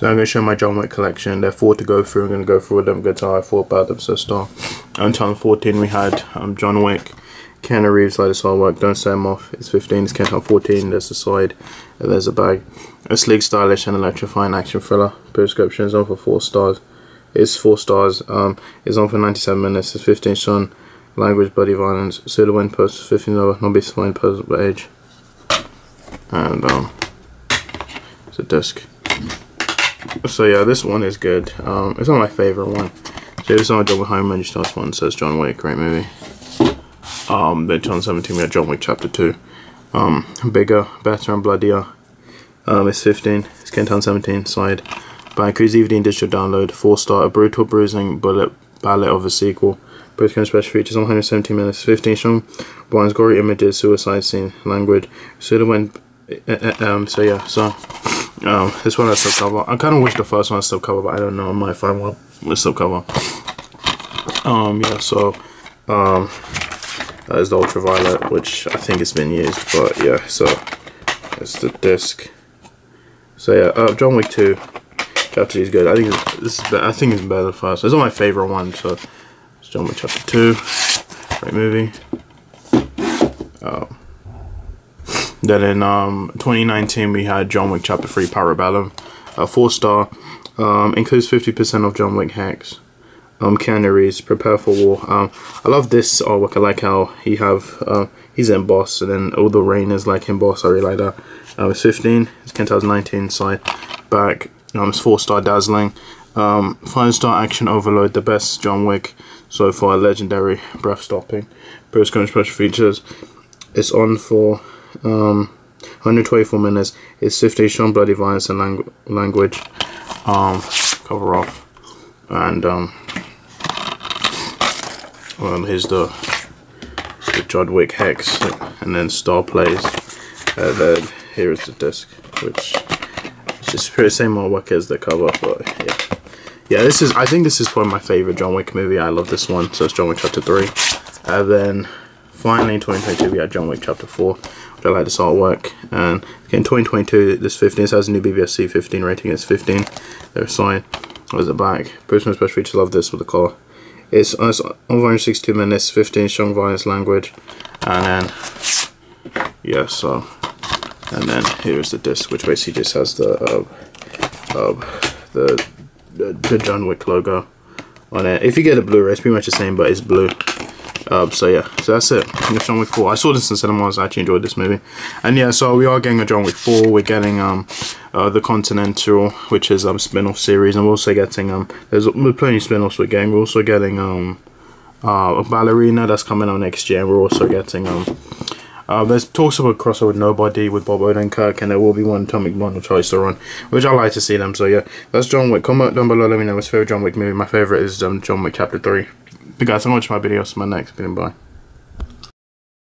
So I'm going to show my John Wick collection. There are four to go through. I'm going to go through them, go to how I thought about them, so start. On time 14 we had um, John Wick, Keanu Reeves, this hard work, don't set him off. It's 15, it's count 14, there's the side, there's a bag. A sleek, stylish and electrifying action thriller. Prescription is on for 4 stars. It's 4 stars. Um, it's on for 97 minutes, it's 15 son. Language, body violence. Pseudo win post 15 lower, not be fine post age. And um, it's a disc. So yeah, this one is good. Um, it's not my favorite one. So it's on Double Home and just one says John Wick, great movie. Um, then 2017 we had John Wick Chapter 2. Um, bigger, better and bloodier. Um, it's 15, it's Kentown 17, side. By Cruise DVD digital download, 4 star, a brutal bruising bullet ballet of a sequel. Both kind special features, 117 minutes, 15 shown. Blinds, gory images, suicide scene, language. So went, uh, uh, um, so yeah, so um, this one has cover. I kind of wish the first one had cover, but I don't know. I might find one with cover. Um, yeah, so um, that is the ultraviolet, which I think has been used, but yeah, so it's the disc. So yeah, uh, John Wick 2 chapter is good. I think this is I think it's better than first. It's not my favorite one, so it's John Wick chapter 2. Great movie. Um, then in um, 2019 we had John Wick Chapter 3 Parabellum, a 4 star, um, includes 50% of John Wick hacks. Um, Keanu Prepare for War. Um, I love this artwork, I like how he have, uh, he's embossed and then all the rain is like embossed, I really like that. Um, it's 15, it's Kenta's 19 side, back, um, it's 4 star Dazzling. Um, 5 star Action Overload, the best John Wick so far, legendary, breath stopping. Post special features. It's on for um, 124 minutes. Is 50 shown bloody violence and lang language. Um, cover off. And um, well, here's the, the John Wick hex and then star plays. Uh, then here is the disc which is just the same artwork as the cover but yeah. Yeah this is I think this is probably my favorite John Wick movie. I love this one so it's John Wick chapter 3 and then finally in 2022 we had John Wick chapter 4 which I like this artwork. And in 2022, this 15 this has a new BBFC 15 rating. It's 15. There's sign. There's the back. Personal special features. Love this with the car. It's, uh, it's 162 minutes, 15 strong violence language, and then yeah. So and then here's the disc, which basically just has the uh, uh, the, the the John Wick logo on it. If you get a Blu-ray, it's pretty much the same, but it's blue. Um, so yeah, so that's it. John Wick 4. I saw this in cinemas. I actually enjoyed this movie. And yeah, so we are getting a John Wick 4. We're getting um uh, the Continental, which is um spin-off series, and we're also getting um there's plenty of spin-offs we're getting. We're also getting um uh, a ballerina that's coming out next year. And we're also getting um uh, there's talks of a crossover with Nobody with Bob Odenkirk, and there will be one Atomic Blonde or Charlize Theron, which I like to see them. So yeah, that's John Wick. Comment down below, let me know what's favorite John Wick movie. My favorite is um, John Wick Chapter 3. But guys, so much for my videos. My next video. Bye.